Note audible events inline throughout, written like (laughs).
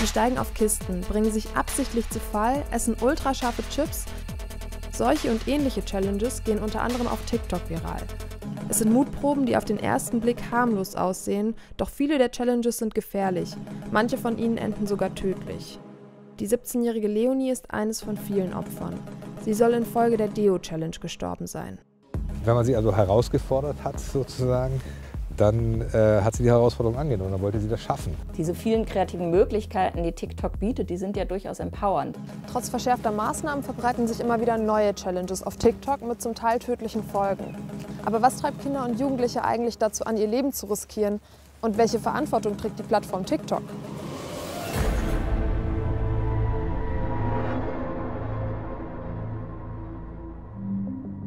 Sie steigen auf Kisten, bringen sich absichtlich zu Fall, essen ultrascharfe Chips. Solche und ähnliche Challenges gehen unter anderem auf TikTok viral. Es sind Mutproben, die auf den ersten Blick harmlos aussehen, doch viele der Challenges sind gefährlich. Manche von ihnen enden sogar tödlich. Die 17-jährige Leonie ist eines von vielen Opfern. Sie soll infolge der Deo-Challenge gestorben sein. Wenn man sie also herausgefordert hat, sozusagen, dann äh, hat sie die Herausforderung angenommen, dann wollte sie das schaffen. Diese vielen kreativen Möglichkeiten, die TikTok bietet, die sind ja durchaus empowernd. Trotz verschärfter Maßnahmen verbreiten sich immer wieder neue Challenges auf TikTok mit zum Teil tödlichen Folgen. Aber was treibt Kinder und Jugendliche eigentlich dazu an, ihr Leben zu riskieren? Und welche Verantwortung trägt die Plattform TikTok?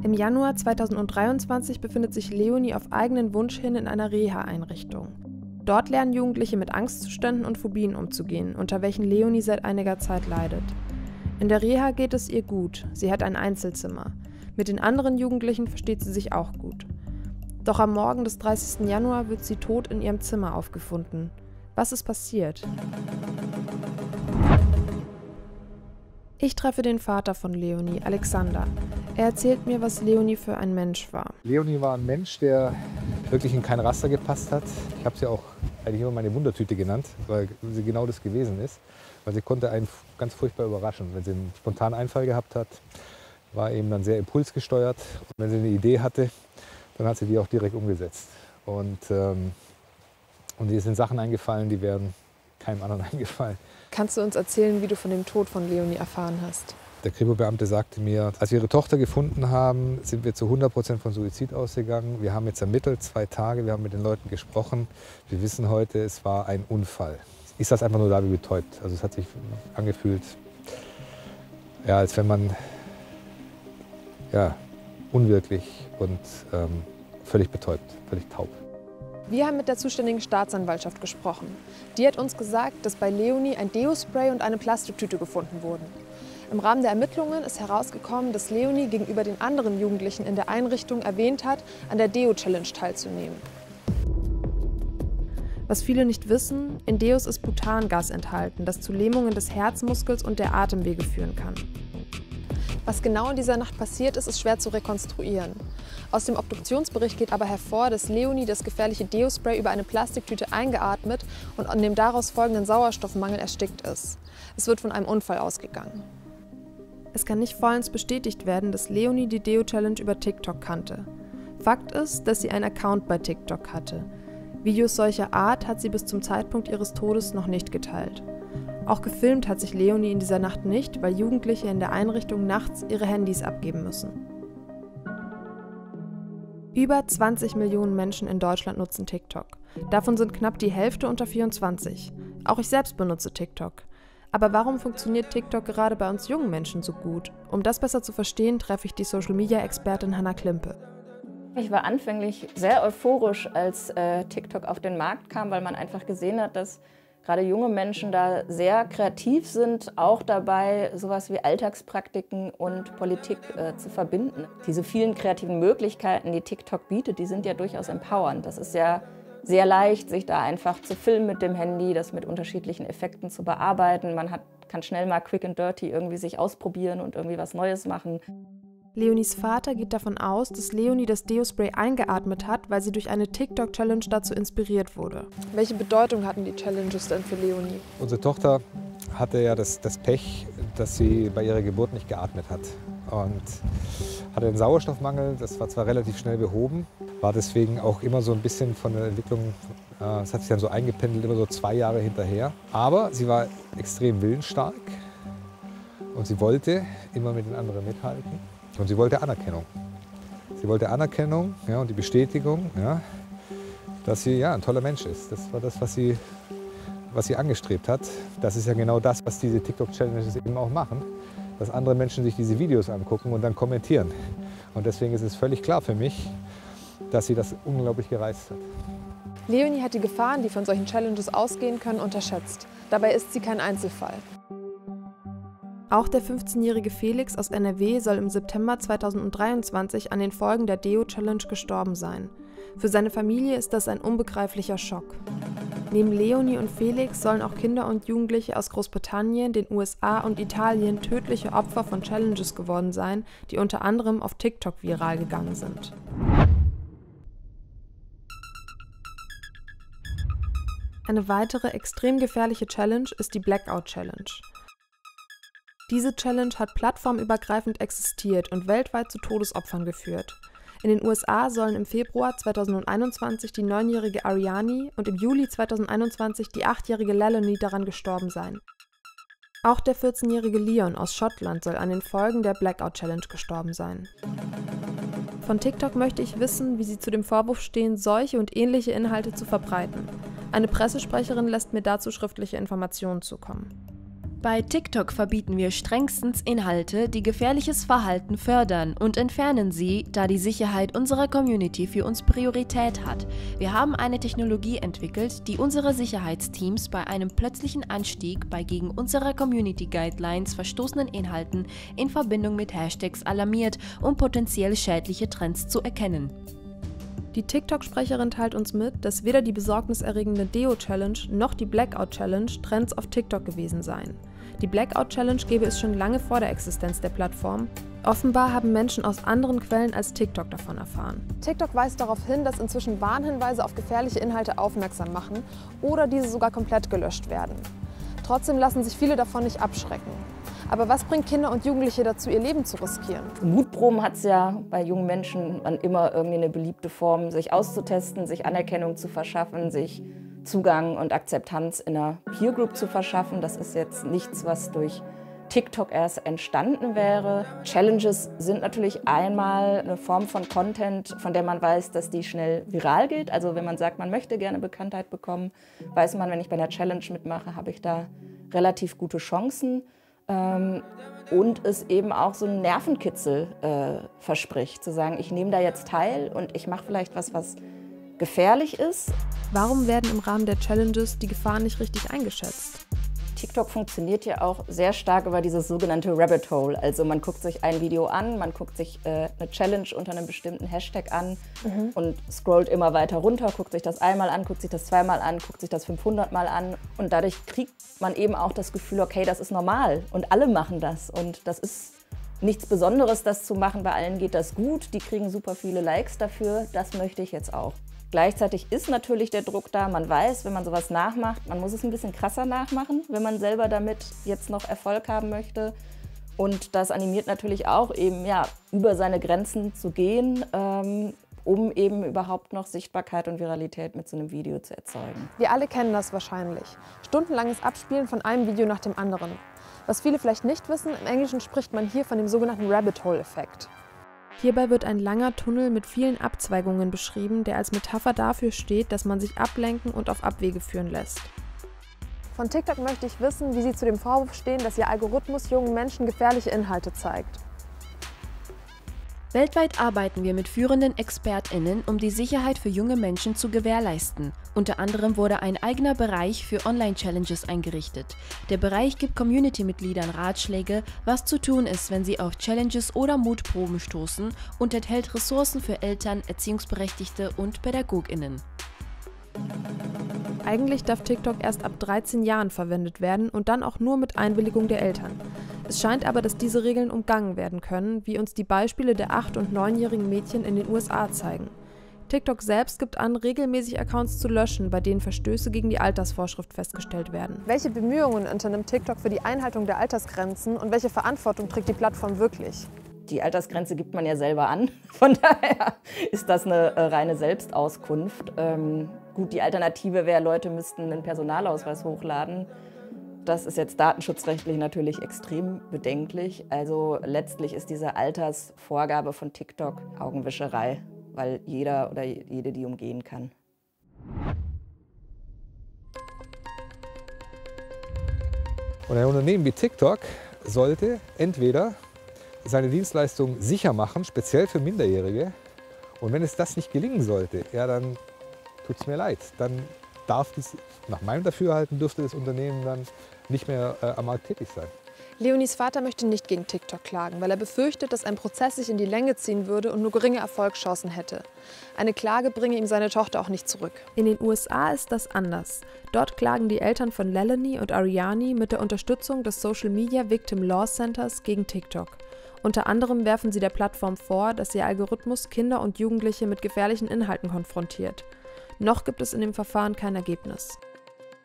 Im Januar 2023 befindet sich Leonie auf eigenen Wunsch hin in einer Reha-Einrichtung. Dort lernen Jugendliche mit Angstzuständen und Phobien umzugehen, unter welchen Leonie seit einiger Zeit leidet. In der Reha geht es ihr gut, sie hat ein Einzelzimmer. Mit den anderen Jugendlichen versteht sie sich auch gut. Doch am Morgen des 30. Januar wird sie tot in ihrem Zimmer aufgefunden. Was ist passiert? Ich treffe den Vater von Leonie, Alexander. Er erzählt mir, was Leonie für ein Mensch war. Leonie war ein Mensch, der wirklich in kein Raster gepasst hat. Ich habe sie auch eigentlich immer meine Wundertüte genannt, weil sie genau das gewesen ist. Weil sie konnte einen ganz furchtbar überraschen. Wenn sie einen spontanen Einfall gehabt hat, war eben dann sehr impulsgesteuert. Und wenn sie eine Idee hatte, dann hat sie die auch direkt umgesetzt. Und, ähm, und ihr sind Sachen eingefallen, die wären keinem anderen (laughs) eingefallen. Kannst du uns erzählen, wie du von dem Tod von Leonie erfahren hast? Der Kripo-Beamte sagte mir, als wir ihre Tochter gefunden haben, sind wir zu 100 Prozent von Suizid ausgegangen. Wir haben jetzt ermittelt, zwei Tage, wir haben mit den Leuten gesprochen. Wir wissen heute, es war ein Unfall. Ich saß einfach nur da wie betäubt. Also es hat sich angefühlt, ja, als wenn man ja, unwirklich und ähm, völlig betäubt, völlig taub. Wir haben mit der zuständigen Staatsanwaltschaft gesprochen. Die hat uns gesagt, dass bei Leonie ein Deo-Spray und eine Plastiktüte gefunden wurden. Im Rahmen der Ermittlungen ist herausgekommen, dass Leonie gegenüber den anderen Jugendlichen in der Einrichtung erwähnt hat, an der Deo-Challenge teilzunehmen. Was viele nicht wissen, in Deos ist Butangas enthalten, das zu Lähmungen des Herzmuskels und der Atemwege führen kann. Was genau in dieser Nacht passiert ist, ist schwer zu rekonstruieren. Aus dem Obduktionsbericht geht aber hervor, dass Leonie das gefährliche Deo-Spray über eine Plastiktüte eingeatmet und an dem daraus folgenden Sauerstoffmangel erstickt ist. Es wird von einem Unfall ausgegangen. Es kann nicht vollends bestätigt werden, dass Leonie die Deo-Challenge über TikTok kannte. Fakt ist, dass sie einen Account bei TikTok hatte. Videos solcher Art hat sie bis zum Zeitpunkt ihres Todes noch nicht geteilt. Auch gefilmt hat sich Leonie in dieser Nacht nicht, weil Jugendliche in der Einrichtung nachts ihre Handys abgeben müssen. Über 20 Millionen Menschen in Deutschland nutzen TikTok. Davon sind knapp die Hälfte unter 24. Auch ich selbst benutze TikTok. Aber warum funktioniert TikTok gerade bei uns jungen Menschen so gut? Um das besser zu verstehen, treffe ich die Social-Media-Expertin Hannah Klimpe. Ich war anfänglich sehr euphorisch, als äh, TikTok auf den Markt kam, weil man einfach gesehen hat, dass gerade junge Menschen da sehr kreativ sind, auch dabei, sowas wie Alltagspraktiken und Politik äh, zu verbinden. Diese vielen kreativen Möglichkeiten, die TikTok bietet, die sind ja durchaus empowernd. Das ist ja sehr leicht, sich da einfach zu filmen mit dem Handy, das mit unterschiedlichen Effekten zu bearbeiten. Man hat, kann schnell mal quick and dirty irgendwie sich ausprobieren und irgendwie was Neues machen. Leonies Vater geht davon aus, dass Leonie das Deo-Spray eingeatmet hat, weil sie durch eine TikTok-Challenge dazu inspiriert wurde. Welche Bedeutung hatten die Challenges denn für Leonie? Unsere Tochter hatte ja das, das Pech, dass sie bei ihrer Geburt nicht geatmet hat. Und hatte einen Sauerstoffmangel, das war zwar relativ schnell behoben, war deswegen auch immer so ein bisschen von der Entwicklung, äh, es hat sich dann so eingependelt, immer so zwei Jahre hinterher. Aber sie war extrem willensstark und sie wollte immer mit den anderen mithalten. Und sie wollte Anerkennung. Sie wollte Anerkennung ja, und die Bestätigung, ja, dass sie ja, ein toller Mensch ist. Das war das, was sie, was sie angestrebt hat. Das ist ja genau das, was diese TikTok-Challenges eben auch machen, dass andere Menschen sich diese Videos angucken und dann kommentieren. Und deswegen ist es völlig klar für mich, dass sie das unglaublich gereizt hat. Leonie hat die Gefahren, die von solchen Challenges ausgehen können, unterschätzt. Dabei ist sie kein Einzelfall. Auch der 15-jährige Felix aus NRW soll im September 2023 an den Folgen der Deo-Challenge gestorben sein. Für seine Familie ist das ein unbegreiflicher Schock. Neben Leonie und Felix sollen auch Kinder und Jugendliche aus Großbritannien, den USA und Italien tödliche Opfer von Challenges geworden sein, die unter anderem auf TikTok viral gegangen sind. Eine weitere extrem gefährliche Challenge ist die Blackout Challenge. Diese Challenge hat plattformübergreifend existiert und weltweit zu Todesopfern geführt. In den USA sollen im Februar 2021 die neunjährige Ariani und im Juli 2021 die achtjährige Lelony daran gestorben sein. Auch der 14-jährige Leon aus Schottland soll an den Folgen der Blackout Challenge gestorben sein. Von TikTok möchte ich wissen, wie sie zu dem Vorwurf stehen, solche und ähnliche Inhalte zu verbreiten. Eine Pressesprecherin lässt mir dazu schriftliche Informationen zukommen. Bei TikTok verbieten wir strengstens Inhalte, die gefährliches Verhalten fördern und entfernen sie, da die Sicherheit unserer Community für uns Priorität hat. Wir haben eine Technologie entwickelt, die unsere Sicherheitsteams bei einem plötzlichen Anstieg bei gegen unsere Community Guidelines verstoßenen Inhalten in Verbindung mit Hashtags alarmiert, um potenziell schädliche Trends zu erkennen. Die TikTok-Sprecherin teilt uns mit, dass weder die besorgniserregende Deo-Challenge noch die Blackout-Challenge Trends auf TikTok gewesen seien. Die Blackout Challenge gäbe es schon lange vor der Existenz der Plattform. Offenbar haben Menschen aus anderen Quellen als TikTok davon erfahren. TikTok weist darauf hin, dass inzwischen Warnhinweise auf gefährliche Inhalte aufmerksam machen oder diese sogar komplett gelöscht werden. Trotzdem lassen sich viele davon nicht abschrecken. Aber was bringt Kinder und Jugendliche dazu, ihr Leben zu riskieren? Mutproben hat es ja bei jungen Menschen immer irgendwie eine beliebte Form, sich auszutesten, sich Anerkennung zu verschaffen, sich Zugang und Akzeptanz in einer Peer Group zu verschaffen. Das ist jetzt nichts, was durch TikTok erst entstanden wäre. Challenges sind natürlich einmal eine Form von Content, von der man weiß, dass die schnell viral geht. Also wenn man sagt, man möchte gerne Bekanntheit bekommen, weiß man, wenn ich bei einer Challenge mitmache, habe ich da relativ gute Chancen. Ähm, und es eben auch so einen Nervenkitzel äh, verspricht, zu sagen, ich nehme da jetzt teil und ich mache vielleicht was, was gefährlich ist. Warum werden im Rahmen der Challenges die Gefahren nicht richtig eingeschätzt? TikTok funktioniert ja auch sehr stark über dieses sogenannte Rabbit Hole. Also man guckt sich ein Video an, man guckt sich äh, eine Challenge unter einem bestimmten Hashtag an mhm. und scrollt immer weiter runter, guckt sich das einmal an, guckt sich das zweimal an, guckt sich das 500 Mal an. Und dadurch kriegt man eben auch das Gefühl, okay, das ist normal und alle machen das. Und das ist nichts Besonderes, das zu machen. Bei allen geht das gut, die kriegen super viele Likes dafür. Das möchte ich jetzt auch. Gleichzeitig ist natürlich der Druck da. Man weiß, wenn man sowas nachmacht, man muss es ein bisschen krasser nachmachen, wenn man selber damit jetzt noch Erfolg haben möchte. Und das animiert natürlich auch eben, ja, über seine Grenzen zu gehen, ähm, um eben überhaupt noch Sichtbarkeit und Viralität mit so einem Video zu erzeugen. Wir alle kennen das wahrscheinlich. Stundenlanges Abspielen von einem Video nach dem anderen. Was viele vielleicht nicht wissen, im Englischen spricht man hier von dem sogenannten Rabbit Hole-Effekt. Hierbei wird ein langer Tunnel mit vielen Abzweigungen beschrieben, der als Metapher dafür steht, dass man sich ablenken und auf Abwege führen lässt. Von TikTok möchte ich wissen, wie Sie zu dem Vorwurf stehen, dass Ihr Algorithmus jungen Menschen gefährliche Inhalte zeigt. Weltweit arbeiten wir mit führenden ExpertInnen, um die Sicherheit für junge Menschen zu gewährleisten. Unter anderem wurde ein eigener Bereich für Online-Challenges eingerichtet. Der Bereich gibt Community-Mitgliedern Ratschläge, was zu tun ist, wenn sie auf Challenges oder Mutproben stoßen und enthält Ressourcen für Eltern, Erziehungsberechtigte und PädagogInnen. Eigentlich darf TikTok erst ab 13 Jahren verwendet werden und dann auch nur mit Einwilligung der Eltern. Es scheint aber, dass diese Regeln umgangen werden können, wie uns die Beispiele der 8- und 9-jährigen Mädchen in den USA zeigen. TikTok selbst gibt an, regelmäßig Accounts zu löschen, bei denen Verstöße gegen die Altersvorschrift festgestellt werden. Welche Bemühungen unternimmt TikTok für die Einhaltung der Altersgrenzen und welche Verantwortung trägt die Plattform wirklich? Die Altersgrenze gibt man ja selber an. (laughs) Von daher ist das eine äh, reine Selbstauskunft. Ähm, gut, die Alternative wäre, Leute müssten einen Personalausweis hochladen. Das ist jetzt datenschutzrechtlich natürlich extrem bedenklich. Also letztlich ist diese Altersvorgabe von TikTok Augenwischerei, weil jeder oder jede die umgehen kann. Und ein Unternehmen wie TikTok sollte entweder seine Dienstleistung sicher machen, speziell für Minderjährige. Und wenn es das nicht gelingen sollte, ja, dann tut es mir leid. Dann darf das, nach meinem Dafürhalten dürfte das Unternehmen dann nicht mehr äh, am Markt tätig sein. Leonis Vater möchte nicht gegen TikTok klagen, weil er befürchtet, dass ein Prozess sich in die Länge ziehen würde und nur geringe Erfolgschancen hätte. Eine Klage bringe ihm seine Tochter auch nicht zurück. In den USA ist das anders. Dort klagen die Eltern von Lelany und Ariani mit der Unterstützung des Social Media Victim Law Centers gegen TikTok. Unter anderem werfen sie der Plattform vor, dass ihr Algorithmus Kinder und Jugendliche mit gefährlichen Inhalten konfrontiert. Noch gibt es in dem Verfahren kein Ergebnis.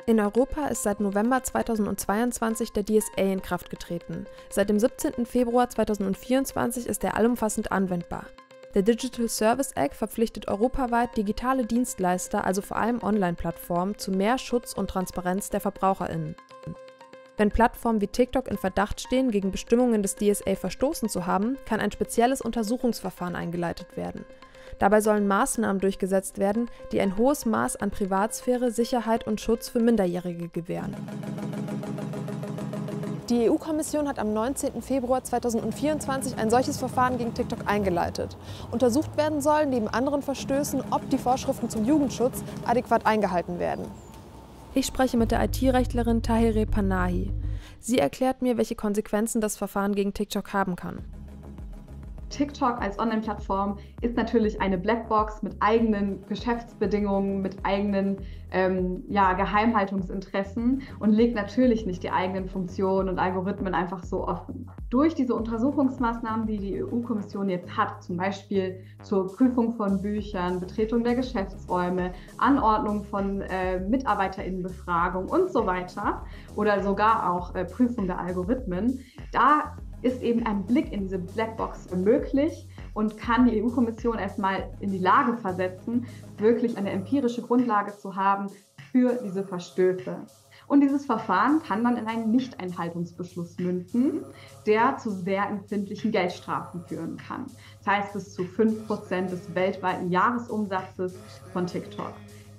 In Europa ist seit November 2022 der DSA in Kraft getreten. Seit dem 17. Februar 2024 ist er allumfassend anwendbar. Der Digital Service Act verpflichtet europaweit digitale Dienstleister, also vor allem Online-Plattformen, zu mehr Schutz und Transparenz der VerbraucherInnen. Wenn Plattformen wie TikTok in Verdacht stehen, gegen Bestimmungen des DSA verstoßen zu haben, kann ein spezielles Untersuchungsverfahren eingeleitet werden. Dabei sollen Maßnahmen durchgesetzt werden, die ein hohes Maß an Privatsphäre, Sicherheit und Schutz für Minderjährige gewähren. Die EU-Kommission hat am 19. Februar 2024 ein solches Verfahren gegen TikTok eingeleitet. Untersucht werden soll, neben anderen Verstößen, ob die Vorschriften zum Jugendschutz adäquat eingehalten werden. Ich spreche mit der IT-Rechtlerin Tahire Panahi. Sie erklärt mir, welche Konsequenzen das Verfahren gegen TikTok haben kann. TikTok als Online-Plattform ist natürlich eine Blackbox mit eigenen Geschäftsbedingungen, mit eigenen ähm, ja, Geheimhaltungsinteressen und legt natürlich nicht die eigenen Funktionen und Algorithmen einfach so offen. Durch diese Untersuchungsmaßnahmen, die die EU-Kommission jetzt hat, zum Beispiel zur Prüfung von Büchern, Betretung der Geschäftsräume, Anordnung von äh, Mitarbeiterinnenbefragung und so weiter oder sogar auch äh, Prüfung der Algorithmen, da ist eben ein Blick in diese Blackbox möglich und kann die EU-Kommission erstmal in die Lage versetzen, wirklich eine empirische Grundlage zu haben für diese Verstöße. Und dieses Verfahren kann dann in einen Nichteinhaltungsbeschluss münden, der zu sehr empfindlichen Geldstrafen führen kann. Das heißt bis zu 5% des weltweiten Jahresumsatzes von TikTok.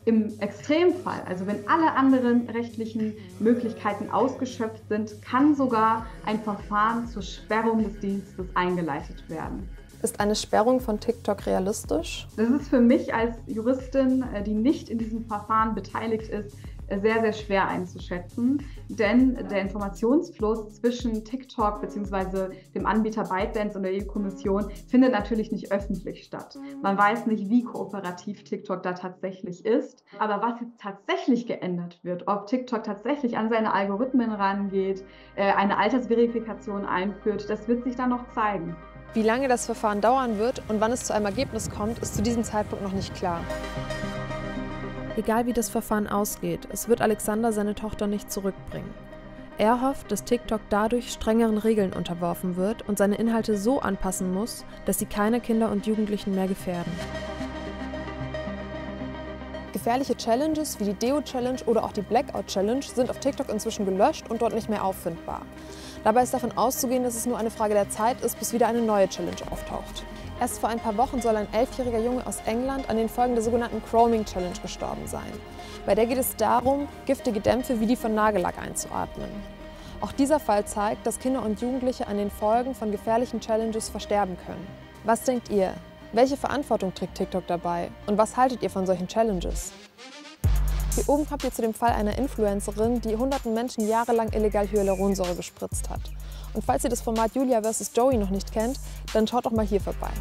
Im Extremfall, also wenn alle anderen rechtlichen Möglichkeiten ausgeschöpft sind, kann sogar ein Verfahren zur Sperrung des Dienstes eingeleitet werden. Ist eine Sperrung von TikTok realistisch? Das ist für mich als Juristin, äh, die nicht in diesem Verfahren beteiligt ist, sehr, sehr schwer einzuschätzen, denn der Informationsfluss zwischen TikTok bzw. dem Anbieter ByteDance und der EU-Kommission findet natürlich nicht öffentlich statt. Man weiß nicht, wie kooperativ TikTok da tatsächlich ist, aber was jetzt tatsächlich geändert wird, ob TikTok tatsächlich an seine Algorithmen rangeht, äh, eine Altersverifikation einführt, das wird sich dann noch zeigen. Wie lange das Verfahren dauern wird und wann es zu einem Ergebnis kommt, ist zu diesem Zeitpunkt noch nicht klar. Egal wie das Verfahren ausgeht, es wird Alexander seine Tochter nicht zurückbringen. Er hofft, dass TikTok dadurch strengeren Regeln unterworfen wird und seine Inhalte so anpassen muss, dass sie keine Kinder und Jugendlichen mehr gefährden. Gefährliche Challenges wie die Deo-Challenge oder auch die Blackout-Challenge sind auf TikTok inzwischen gelöscht und dort nicht mehr auffindbar. Dabei ist davon auszugehen, dass es nur eine Frage der Zeit ist, bis wieder eine neue Challenge auftaucht. Erst vor ein paar Wochen soll ein elfjähriger Junge aus England an den Folgen der sogenannten Chroming Challenge gestorben sein. Bei der geht es darum, giftige Dämpfe wie die von Nagellack einzuatmen. Auch dieser Fall zeigt, dass Kinder und Jugendliche an den Folgen von gefährlichen Challenges versterben können. Was denkt ihr? Welche Verantwortung trägt TikTok dabei? Und was haltet ihr von solchen Challenges? Hier oben habt ihr zu dem Fall einer Influencerin, die hunderten Menschen jahrelang illegal Hyaluronsäure gespritzt hat. Und falls ihr das Format Julia vs. Joey noch nicht kennt, dann schaut doch mal hier vorbei.